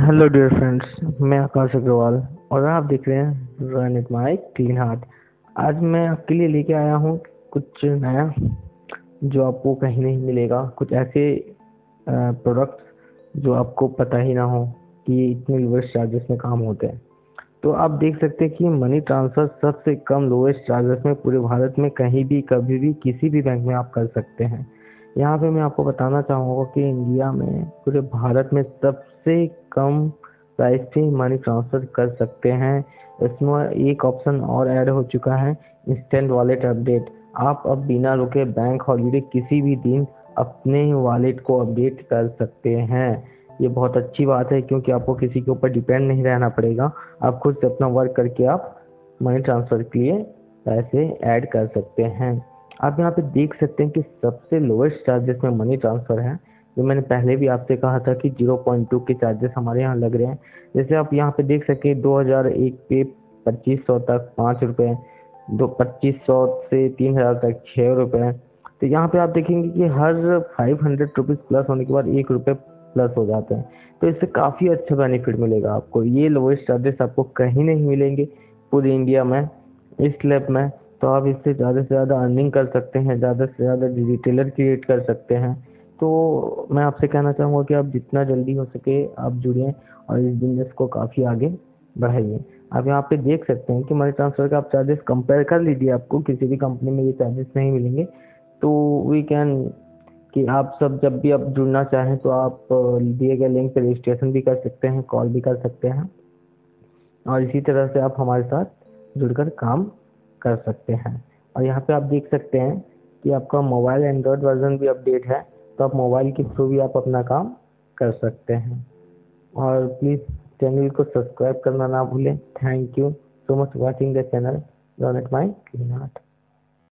Hello dear friends मैं आकाश अग्रवाल और आप देख रहे हैं रन क्लीन हार्ट आज मैं आपके लिए लेके आया हूँ कुछ नया जो आपको कहीं नहीं मिलेगा। कुछ ऐसे प्रोडक्ट्स जो आपको पता ही ना हो कि इतने लोएस्ट चार्जेस में काम होते हैं। तो आप देख सकते हैं कि मनी ट्रांसफ़र सबसे कम लोएस्ट चार्जेस में पूरे भारत में कहीं भी, कभी भी किसी भी बैंक में आप कर सकते हैं। यहाँ पे मैं आपको बताना चाहूँगा कि इंडिया में पूरे भारत में सबसे कम प्राइस पे मनी ट्रांसफ़र कर सकते हैं। इसमें एक ऑप्शन और ऐड हो चुका है इंस्टेंट वॉलेट अपडेट आप अब बिना रुके बैंक हॉलीडे किसी भी दिन अपने वॉलेट को अपडेट कर सकते हैं। ये बहुत अच्छी बात है, क्योंकि आपको किसी के ऊपर डिपेंड नहीं रहना पड़ेगा। आप खुद से अपना वर्क करके आप मनी ट्रांसफ़र के लिए पैसे ऐड कर सकते हैं। आप यहाँ पे देख सकते हैं कि सबसे लोएस्ट चार्जेस में मनी ट्रांसफ़र है। जो मैंने पहले भी आपसे कहा था कि 0.2 के चार्जेस हमारे यहाँ लग रहे हैं। जैसे आप यहाँ पे देख सके 2001 पे 2500 तक पाँच रुपए, दो पच्चीस सौ से तीन हज़ार तक छः रुपए। तो यहाँ पे आप देखेंगे कि हर फाइव हंड्रेड रुपीज़ प्लस होने के बाद एक रुपये प्लस हो जाते हैं। तो इससे काफ़ी अच्छा बेनिफिट मिलेगा आपको। ये लोएस्ट चार्जेस आपको कहीं नहीं मिलेंगे पूरे इंडिया में, इस लैब में। तो आप इससे ज़्यादा से ज़्यादा अर्निंग कर सकते हैं, ज़्यादा से ज़्यादा रिटेलर क्रिएट कर सकते हैं। तो मैं आपसे कहना चाहूँगा कि आप जितना जल्दी हो सके आप जुड़िए और इस बिज़नेस को काफ़ी आगे बढ़ाइए। आप यहाँ पे देख सकते हैं कि मनी ट्रांसफ़र का आप चार्जेस कंपेयर कर लीजिए आपको, किसी भी कंपनी में ये चार्जेस नहीं मिलेंगे। तो वी कैन कि आप सब जब भी आप जुड़ना चाहें तो आप दिए गए लिंक पर रजिस्ट्रेशन भी कर सकते हैं कॉल भी कर सकते हैं। और इसी तरह से आप हमारे साथ जुड़कर काम कर सकते हैं। और यहाँ पे आप देख सकते हैं कि आपका मोबाइल एंड्रॉयड वर्जन भी अपडेट है तो आप मोबाइल के थ्रू भी आप अपना काम कर सकते हैं। और प्लीज़ चैनल को सब्सक्राइब करना ना भूलें। Thank you so much watching the channel donate my clean heart